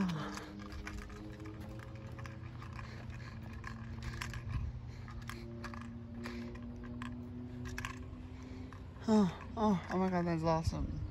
Oh. Oh, oh, my god, that's awesome.